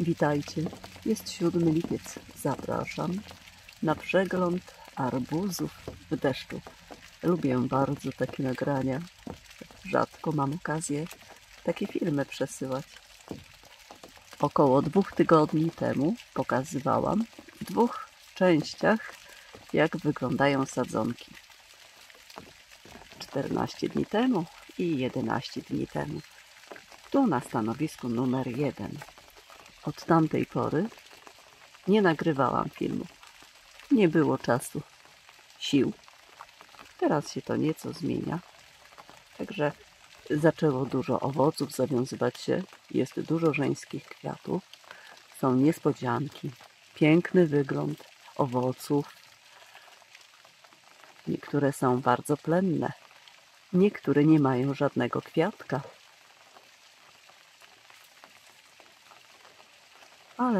Witajcie, jest 7 lipiec. Zapraszam na przegląd arbuzów w deszczu. Lubię bardzo takie nagrania. Rzadko mam okazję takie filmy przesyłać. Około dwóch tygodni temu pokazywałam w dwóch częściach, jak wyglądają sadzonki. 14 dni temu i 11 dni temu. Tu na stanowisku numer jeden. Od tamtej pory nie nagrywałam filmu. Nie było czasu, sił. Teraz się to nieco zmienia. Także zaczęło dużo owoców zawiązywać się. Jest dużo żeńskich kwiatów. Są niespodzianki. Piękny wygląd owoców. Niektóre są bardzo plenne. Niektóre nie mają żadnego kwiatka.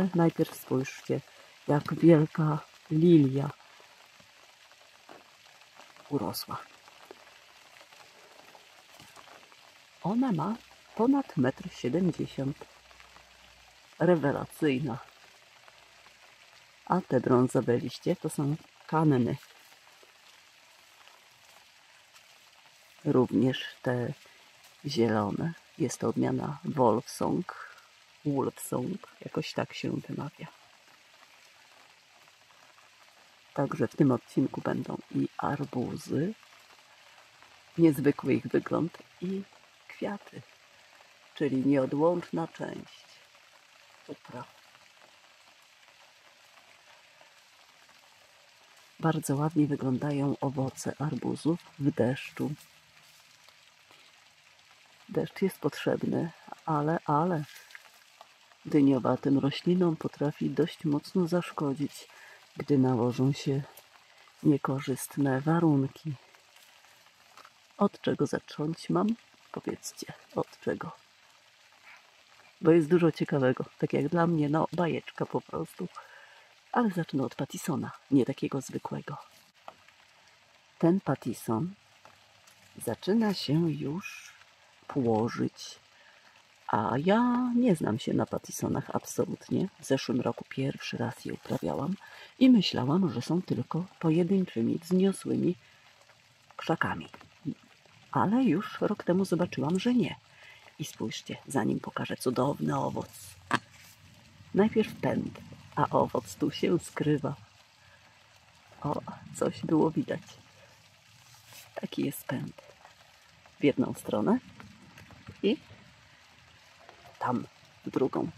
Ale najpierw spójrzcie, jak wielka lilia urosła. Ona ma ponad 1,70 m. Rewelacyjna. A te brązowe liście to są kanny. Również te zielone. Jest to odmiana Wolfsong. Wolfsong, jakoś tak się wymawia. Także w tym odcinku będą i arbuzy, niezwykły ich wygląd i kwiaty, czyli nieodłączna część upraw. Bardzo ładnie wyglądają owoce arbuzów w deszczu. Deszcz jest potrzebny, ale, ale dyniowatym roślinom potrafi dość mocno zaszkodzić, gdy nałożą się niekorzystne warunki. Od czego zacząć mam? Powiedzcie, od czego? Bo jest dużo ciekawego, tak jak dla mnie, no bajeczka po prostu. Ale zacznę od patisona, nie takiego zwykłego. Ten patison zaczyna się już płożyć a ja nie znam się na patisonach absolutnie. W zeszłym roku pierwszy raz je uprawiałam i myślałam, że są tylko pojedynczymi, wzniosłymi krzakami. Ale już rok temu zobaczyłam, że nie. I spójrzcie, zanim pokażę cudowny owoc. Najpierw pęd, a owoc tu się skrywa. O, coś było widać. Taki jest pęd. W jedną stronę i tam drugą.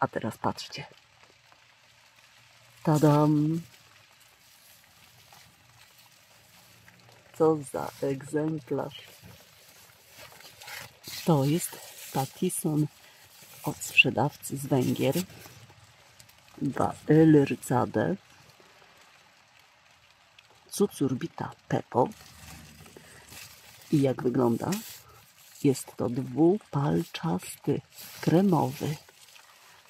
A teraz patrzcie. Tadam! Co za egzemplarz. To jest Patison od sprzedawcy z Węgier. Baelryzade. Cucurbita Pepo. I jak wygląda? Jest to dwupalczasty, kremowy.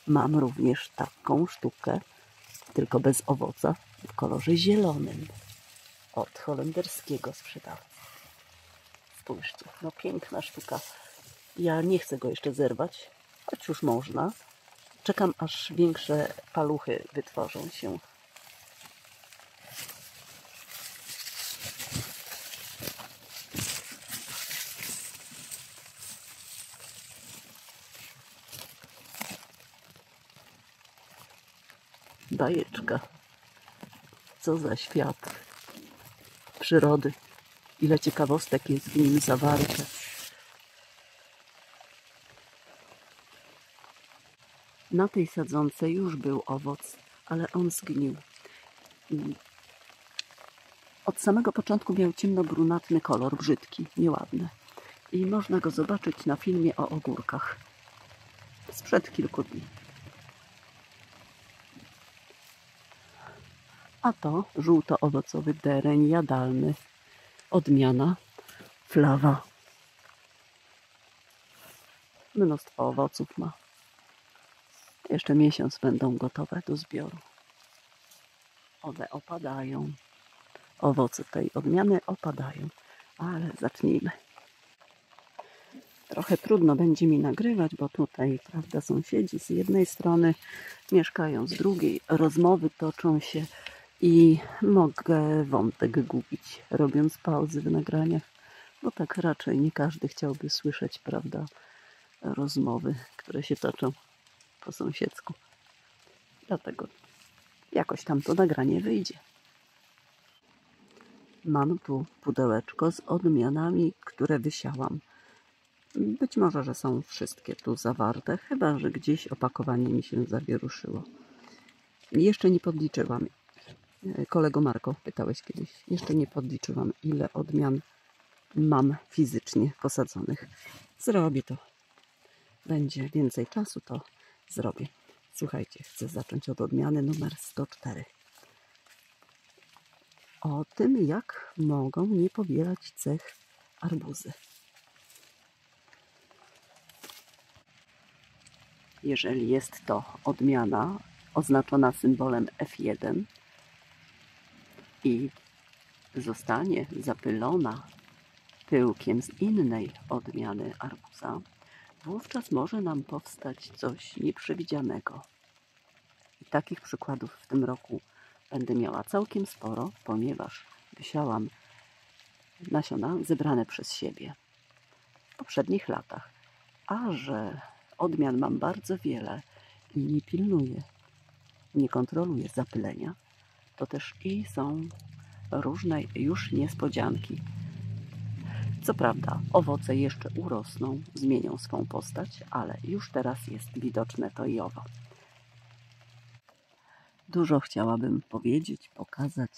Mam również taką sztukę, tylko bez owoca, w kolorze zielonym. Od holenderskiego sprzedawcy. Spójrzcie, no piękna sztuka. Ja nie chcę go jeszcze zerwać, choć już można. Czekam, aż większe paluchy wytworzą się. Bajeczka. Co za świat przyrody. Ile ciekawostek jest w nim zawarte. Na tej sadzonce już był owoc, ale on zgnił. Od samego początku miał ciemno-brunatny kolor, brzydki, nieładny. I można go zobaczyć na filmie o ogórkach sprzed kilku dni. A to żółto-owocowy dereń jadalny. Odmiana flawa. Mnóstwo owoców ma. Jeszcze miesiąc będą gotowe do zbioru. One opadają. Owoce tej odmiany opadają. Ale zacznijmy. Trochę trudno będzie mi nagrywać, bo tutaj, prawda, sąsiedzi z jednej strony mieszkają, z drugiej rozmowy toczą się i mogę wątek gubić, robiąc pauzy w nagraniach, bo tak raczej nie każdy chciałby słyszeć, prawda, rozmowy, które się toczą po sąsiedzku. Dlatego jakoś tam to nagranie wyjdzie. Mam tu pudełeczko z odmianami, które wysiałam. Być może, że są wszystkie tu zawarte, chyba że gdzieś opakowanie mi się zawieruszyło. Jeszcze nie podliczyłam. Kolego Marko, pytałeś kiedyś. Jeszcze nie podliczyłam, ile odmian mam fizycznie posadzonych. Zrobię to. Będzie więcej czasu, to zrobię. Słuchajcie, chcę zacząć od odmiany numer 104. O tym, jak mogą nie powielać cech arbuzy. Jeżeli jest to odmiana oznaczona symbolem F1 i zostanie zapylona pyłkiem z innej odmiany arbuza, wówczas może nam powstać coś nieprzewidzianego. I takich przykładów w tym roku będę miała całkiem sporo, ponieważ wysiałam nasiona zebrane przez siebie w poprzednich latach. A że odmian mam bardzo wiele i nie pilnuję, nie kontroluję zapylenia, to też i są różne już niespodzianki. Co prawda, owoce jeszcze urosną, zmienią swą postać, ale już teraz jest widoczne to i owo. Dużo chciałabym powiedzieć, pokazać,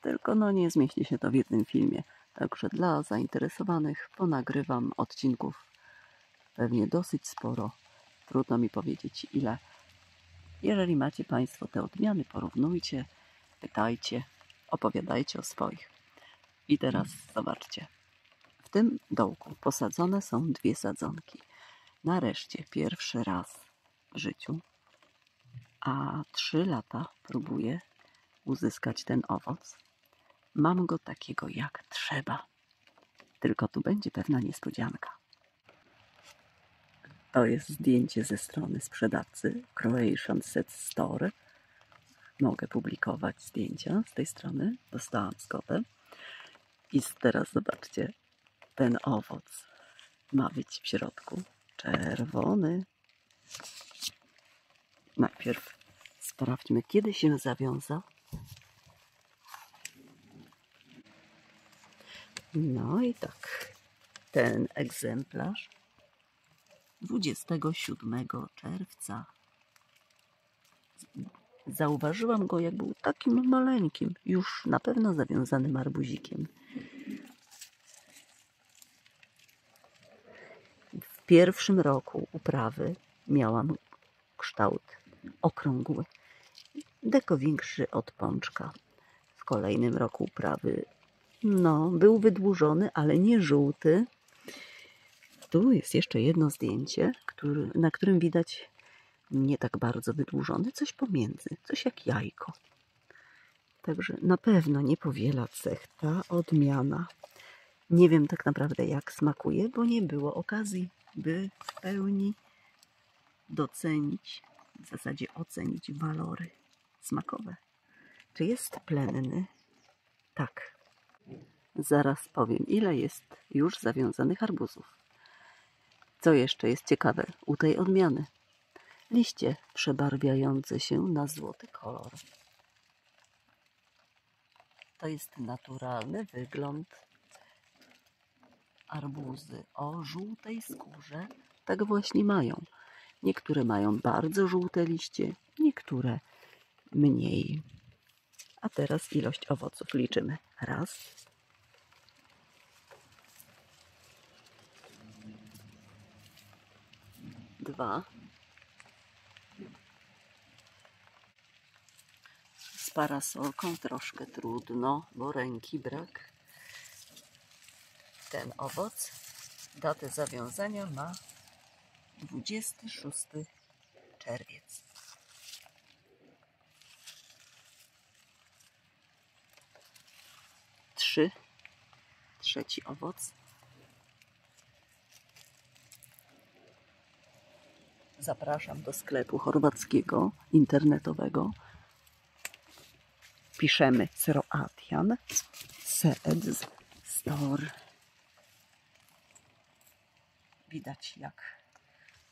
tylko no nie zmieści się to w jednym filmie. Także dla zainteresowanych ponagrywam odcinków pewnie dosyć sporo. Trudno mi powiedzieć ile. Jeżeli macie Państwo te odmiany, porównujcie, pytajcie, opowiadajcie o swoich. I teraz zobaczcie. W tym dołku posadzone są dwie sadzonki. Nareszcie pierwszy raz w życiu, a trzy lata próbuję uzyskać ten owoc. Mam go takiego jak trzeba. Tylko tu będzie pewna niespodzianka. To jest zdjęcie ze strony sprzedawcy Croatian Set Store. Mogę publikować zdjęcia z tej strony. Dostałam zgodę. I teraz zobaczcie, ten owoc ma być w środku czerwony. Najpierw sprawdźmy, kiedy się zawiązał. No i tak, ten egzemplarz 27 czerwca. Zauważyłam go, jak był takim maleńkim, już na pewno zawiązanym arbuzikiem. W pierwszym roku uprawy miałam kształt okrągły, deko większy od pączka. W kolejnym roku uprawy no, był wydłużony, ale nie żółty, tu jest jeszcze jedno zdjęcie, który, na którym widać nie tak bardzo wydłużony, coś pomiędzy, coś jak jajko. Także na pewno nie powiela cech ta odmiana. Nie wiem tak naprawdę jak smakuje, bo nie było okazji, by w pełni docenić, w zasadzie ocenić walory smakowe. Czy jest plenny? Tak. Zaraz powiem, ile jest już zawiązanych arbuzów. Co jeszcze jest ciekawe u tej odmiany? Liście przebarwiające się na złoty kolor. To jest naturalny wygląd arbuzy o żółtej skórze. Tak właśnie mają. Niektóre mają bardzo żółte liście, niektóre mniej. A teraz ilość owoców liczymy. Raz, dwa. Z parasolką troszkę trudno, bo ręki brak. Ten owoc datę zawiązania ma 26 czerwiec. Trzy. Trzeci owoc Zapraszam do sklepu chorwackiego, internetowego. Piszemy Croatian Seeds Store. Widać jak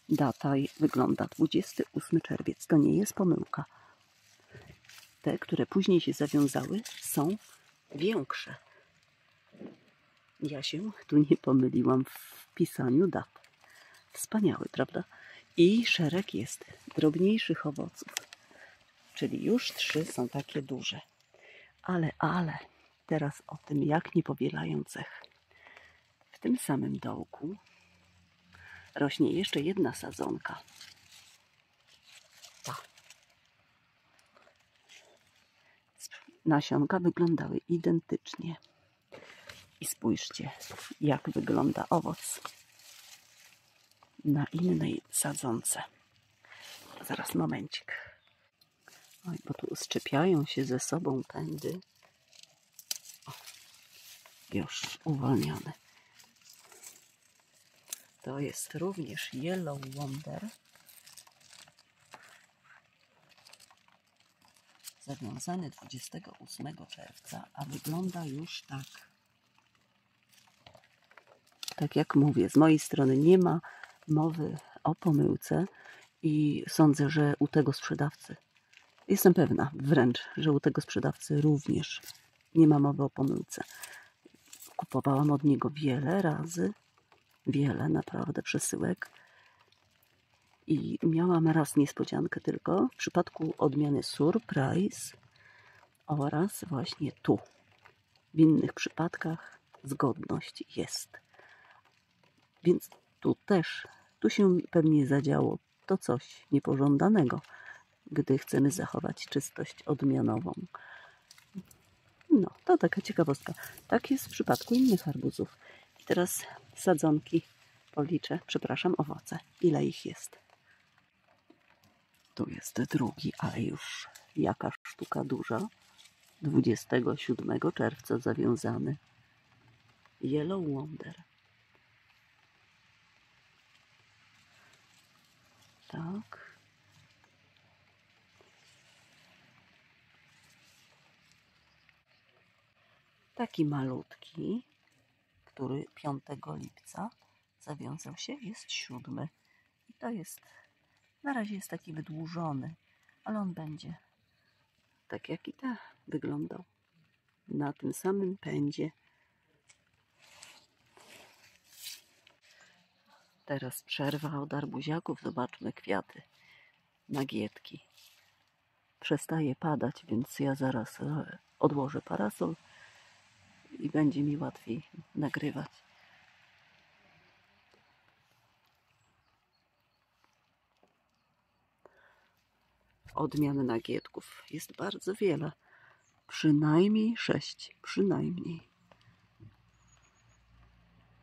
data wygląda 28 czerwiec. To nie jest pomyłka. Te, które później się zawiązały, są większe. Ja się tu nie pomyliłam w pisaniu dat. Wspaniały, prawda? I szereg jest drobniejszych owoców. Czyli już trzy są takie duże. Ale, ale, teraz o tym, jak nie powielają cech. W tym samym dołku rośnie jeszcze jedna sadzonka. Ta. Nasionka wyglądały identycznie. I spójrzcie, jak wygląda owoc na innej sadzonce. Zaraz momencik. Oj, bo tu szczepiają się ze sobą pędy. O, już uwolnione. To jest również Yellow Wonder. Zawiązany 28 czerwca, a wygląda już tak. Tak jak mówię, z mojej strony nie ma mowy o pomyłce i sądzę, że u tego sprzedawcy, jestem pewna wręcz, że u tego sprzedawcy również nie ma mowy o pomyłce. Kupowałam od niego wiele razy, wiele naprawdę przesyłek i miałam raz niespodziankę tylko w przypadku odmiany Surprise oraz właśnie tu. W innych przypadkach zgodność jest. Więc tu też, tu się pewnie zadziało to coś niepożądanego, gdy chcemy zachować czystość odmianową. No, to taka ciekawostka. Tak jest w przypadku innych arbuzów. I teraz sadzonki policzę, przepraszam, owoce. Ile ich jest? Tu jest drugi, ale już jaka sztuka duża. 27 czerwca zawiązany. Yellow Wonder. Tak. Taki malutki, który 5 lipca zawiązał się, jest siódmy. I to jest, na razie jest taki wydłużony, ale on będzie tak jak i ta wyglądał. Na tym samym pędzie. Teraz przerwa od arbuziaków. Zobaczmy kwiaty. Nagietki. Przestaje padać, więc ja zaraz e, odłożę parasol i będzie mi łatwiej nagrywać. Odmian nagietków jest bardzo wiele. Przynajmniej sześć, przynajmniej.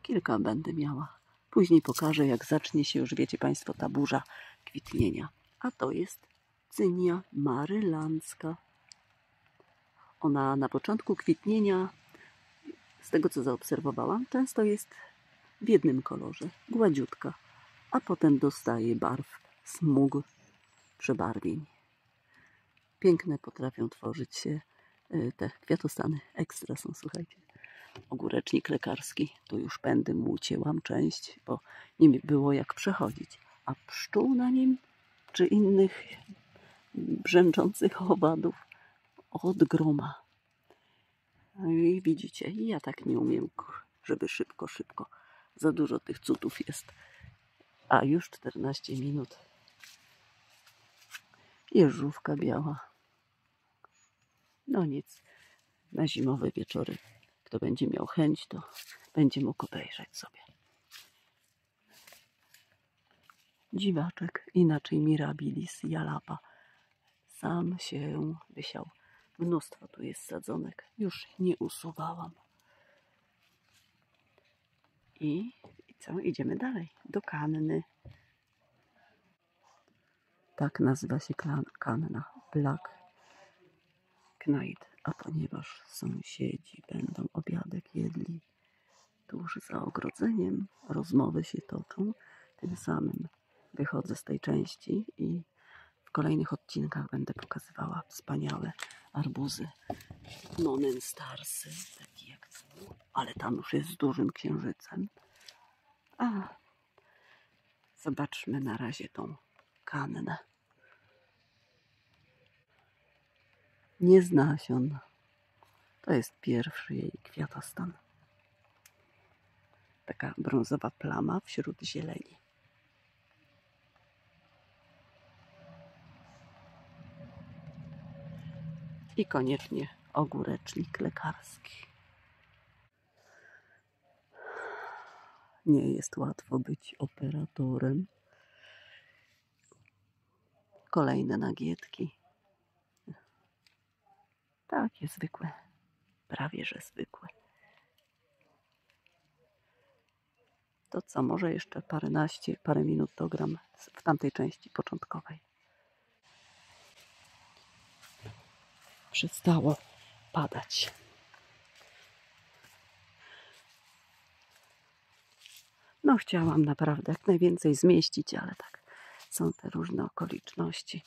Kilka będę miała. Później pokażę, jak zacznie się już, wiecie Państwo, ta burza kwitnienia. A to jest cynia marylandzka. Ona na początku kwitnienia, z tego co zaobserwowałam, często jest w jednym kolorze, gładziutka, a potem dostaje barw, smug, przebarwień. Piękne potrafią tworzyć się y, te kwiatostany. Ekstra są, słuchajcie ogórecznik lekarski. Tu już pędy mu ucięłam część, bo nie było jak przechodzić. A pszczół na nim, czy innych brzęczących owadów od groma. No i widzicie, ja tak nie umiem, żeby szybko, szybko. Za dużo tych cudów jest. A już 14 minut. Jeżówka biała. No nic, na zimowe wieczory kto będzie miał chęć, to będzie mógł obejrzeć sobie. Dziwaczek, inaczej mirabilis jalapa, sam się wysiał. Mnóstwo tu jest sadzonek, już nie usuwałam. I, i co? Idziemy dalej, do kanny. Tak nazywa się kanna, Black Knight a ponieważ sąsiedzi będą obiadek jedli tuż za ogrodzeniem, rozmowy się toczą, tym samym wychodzę z tej części i w kolejnych odcinkach będę pokazywała wspaniałe arbuzy Nonen Starsy, takie jak tu, ale tam już jest z dużym księżycem. A zobaczmy na razie tą kannę. Nie z nasion. To jest pierwszy jej kwiatostan. Taka brązowa plama wśród zieleni. I koniecznie ogórecznik lekarski. Nie jest łatwo być operatorem. Kolejne nagietki. Takie zwykłe. Prawie że zwykłe. To co, może jeszcze paręnaście, parę minut dogram w tamtej części początkowej. Przestało padać. No, chciałam naprawdę jak najwięcej zmieścić, ale tak są te różne okoliczności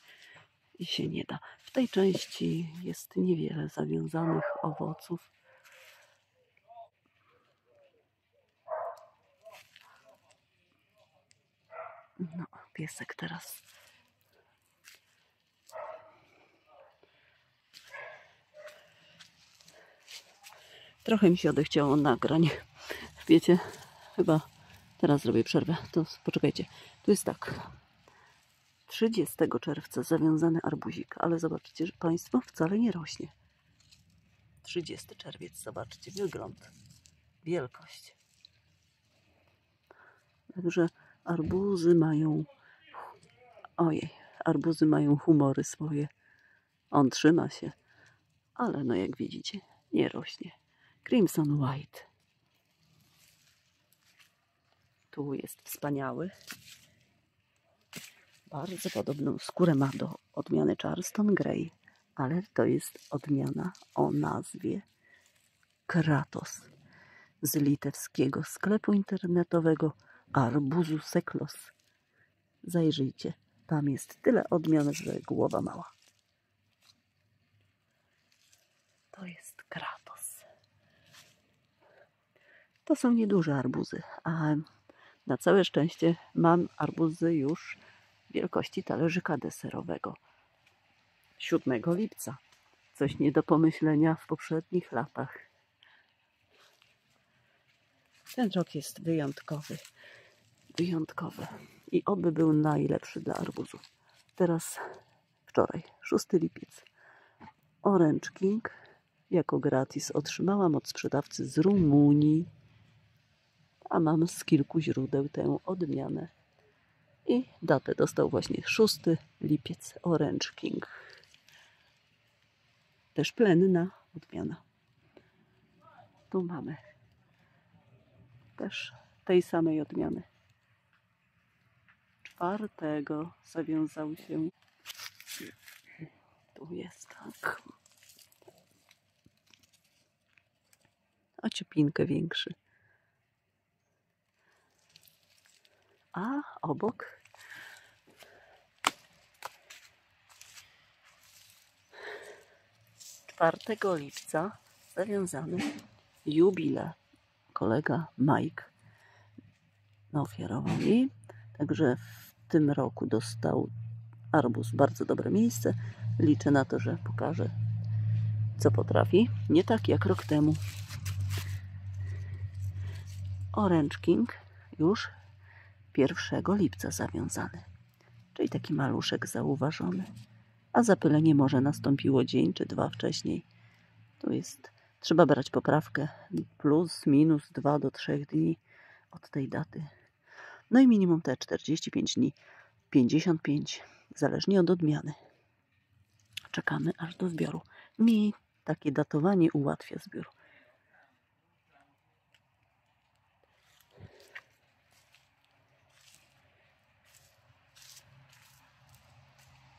i się nie da. W tej części jest niewiele zawiązanych owoców. No, piesek teraz. Trochę mi się odechciało nagrań. Wiecie, chyba teraz zrobię przerwę. To poczekajcie. Tu jest tak. 30 czerwca zawiązany arbuzik, ale zobaczcie, że Państwo wcale nie rośnie. 30 czerwiec, zobaczcie, wygląd, wielkość. Także arbuzy mają, ojej, arbuzy mają humory swoje. On trzyma się, ale no jak widzicie, nie rośnie. Crimson White. Tu jest wspaniały. Bardzo podobną skórę ma do odmiany Charleston Grey, ale to jest odmiana o nazwie Kratos z litewskiego sklepu internetowego Arbuzu Seklos. Zajrzyjcie, tam jest tyle odmian, że głowa mała. To jest Kratos. To są nieduże arbuzy, a na całe szczęście mam arbuzy już wielkości talerzyka deserowego. 7 lipca. Coś nie do pomyślenia w poprzednich latach. Ten rok jest wyjątkowy. Wyjątkowy. I oby był najlepszy dla arbuzów. Teraz wczoraj, 6 lipiec. Orange King jako gratis otrzymałam od sprzedawcy z Rumunii, a mam z kilku źródeł tę odmianę. I datę dostał właśnie 6 lipiec Orange King. Też plenna odmiana. Tu mamy też tej samej odmiany. Czwartego zawiązał się. Tu jest tak. O ciupinkę większy. A obok czwartego lipca zawiązany jubilę. Kolega Mike ofiarował mi. Także w tym roku dostał arbuz bardzo dobre miejsce. Liczę na to, że pokaże co potrafi. Nie tak jak rok temu. Orange King już 1 lipca zawiązany, czyli taki maluszek zauważony, a zapylenie może nastąpiło dzień czy dwa wcześniej. Tu jest, trzeba brać poprawkę plus, minus 2 do 3 dni od tej daty. No i minimum te 45 dni, 55, zależnie od odmiany. Czekamy aż do zbioru. Mi takie datowanie ułatwia zbiór.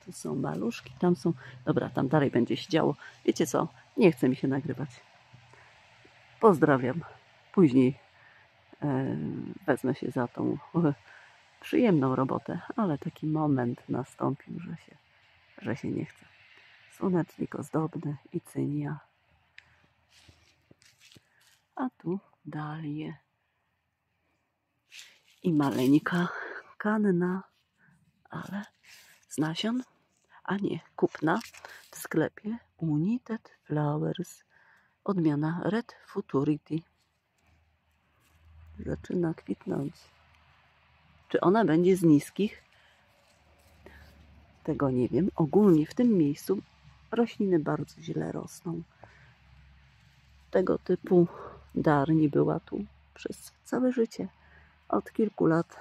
Tu są maluszki, tam są... Dobra, tam dalej będzie się działo. Wiecie co? Nie chce mi się nagrywać. Pozdrawiam. Później e, wezmę się za tą przyjemną robotę, ale taki moment nastąpił, że się, że się nie chce. Słonecznik ozdobny i cynia. A tu dalie. I maleńka kanna, ale z nasion, a nie kupna w sklepie United Flowers. Odmiana Red Futurity. Zaczyna kwitnąć. Czy ona będzie z niskich? Tego nie wiem. Ogólnie w tym miejscu rośliny bardzo źle rosną. Tego typu darni była tu przez całe życie. Od kilku lat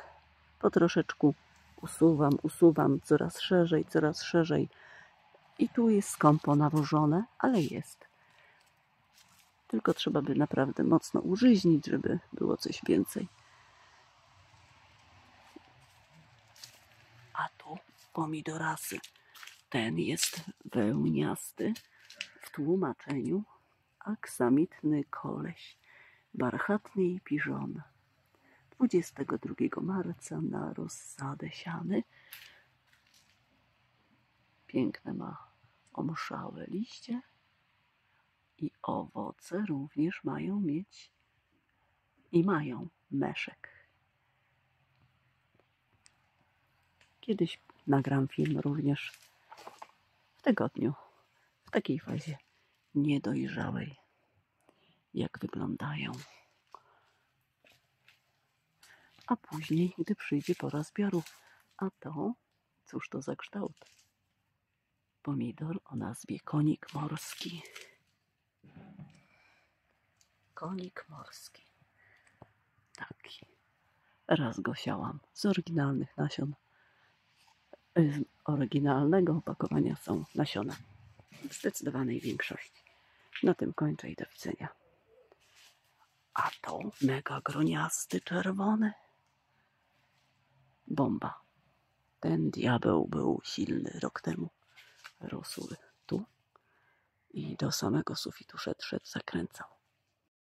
po troszeczku usuwam, usuwam coraz szerzej, coraz szerzej. I tu jest skąpo nawożone, ale jest. Tylko trzeba by naprawdę mocno użyźnić, żeby było coś więcej. A tu pomidorasy. Ten jest wełniasty w tłumaczeniu aksamitny koleś, barchatny i piżon. 22 marca na rozsadę siany. Piękne ma omszałe liście i owoce również mają mieć i mają meszek. Kiedyś nagram film również w tygodniu, w takiej fazie niedojrzałej, jak wyglądają. A później, gdy przyjdzie pora zbioru, a to, cóż to za kształt? Pomidor o nazwie konik morski. Konik morski. Taki. Raz go siałam z oryginalnych nasion. Z oryginalnego opakowania są nasiona. W zdecydowanej większości. Na tym kończę i do widzenia. A to mega groniasty czerwony. Bomba. Ten diabeł był silny rok temu. Rósł tu i do samego sufitu szedł, szedł, zakręcał.